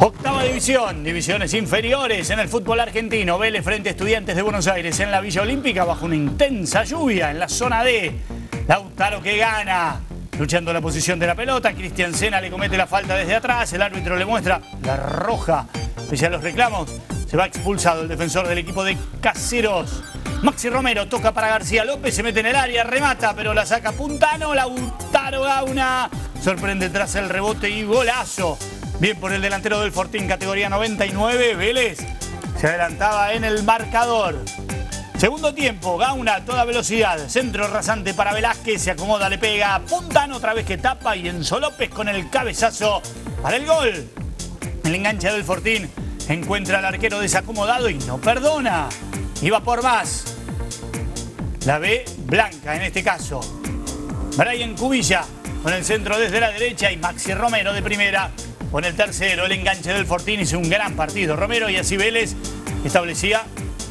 Octava división, divisiones inferiores en el fútbol argentino. Vélez frente a Estudiantes de Buenos Aires en la Villa Olímpica bajo una intensa lluvia en la zona D. Lautaro que gana, luchando la posición de la pelota. Cristian Sena le comete la falta desde atrás. El árbitro le muestra la roja. Pese a los reclamos, se va expulsado el defensor del equipo de Caseros. Maxi Romero toca para García López, se mete en el área, remata, pero la saca Puntano. Lautaro Gauna sorprende tras el rebote y golazo. Bien por el delantero del Fortín, categoría 99, Vélez se adelantaba en el marcador. Segundo tiempo, Gauna a toda velocidad, centro rasante para Velázquez, se acomoda, le pega, Puntano otra vez que tapa y Enzo López con el cabezazo para el gol. El enganche del Fortín encuentra al arquero desacomodado y no perdona. Iba por más. La B blanca en este caso. Brian Cubilla con el centro desde la derecha y Maxi Romero de primera con el tercero. El enganche del Fortín hizo un gran partido. Romero y así Vélez establecía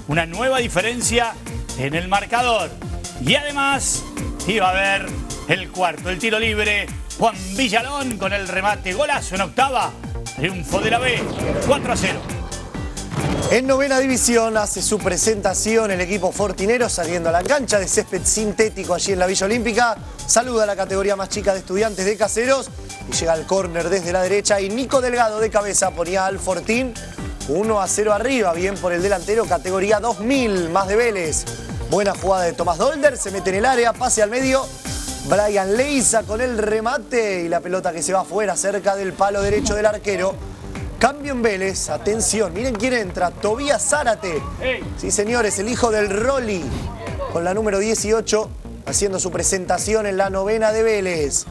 una nueva diferencia en el marcador. Y además iba a haber el cuarto, el tiro libre. Juan Villalón con el remate golazo en octava. Triunfo de la B, 4 a 0. En novena división hace su presentación el equipo fortinero saliendo a la cancha de césped sintético allí en la Villa Olímpica. Saluda a la categoría más chica de estudiantes de caseros y llega al córner desde la derecha y Nico Delgado de cabeza ponía al Fortín 1 a 0 arriba, bien por el delantero, categoría 2000, más de Vélez. Buena jugada de Tomás Dolder, se mete en el área, pase al medio. Brian Leiza con el remate y la pelota que se va afuera cerca del palo derecho del arquero. Cambio en Vélez, atención, miren quién entra, Tobías Zárate. Sí, señores, el hijo del Rolly, con la número 18, haciendo su presentación en la novena de Vélez.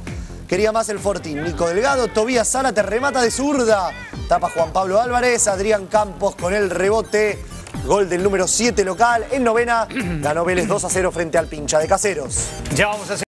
Quería más el Fortín, Nico Delgado, Tobías Zárate remata de zurda. Tapa Juan Pablo Álvarez, Adrián Campos con el rebote. Gol del número 7 local en novena. Ganó Vélez 2 a 0 frente al pincha de Caseros. Ya vamos a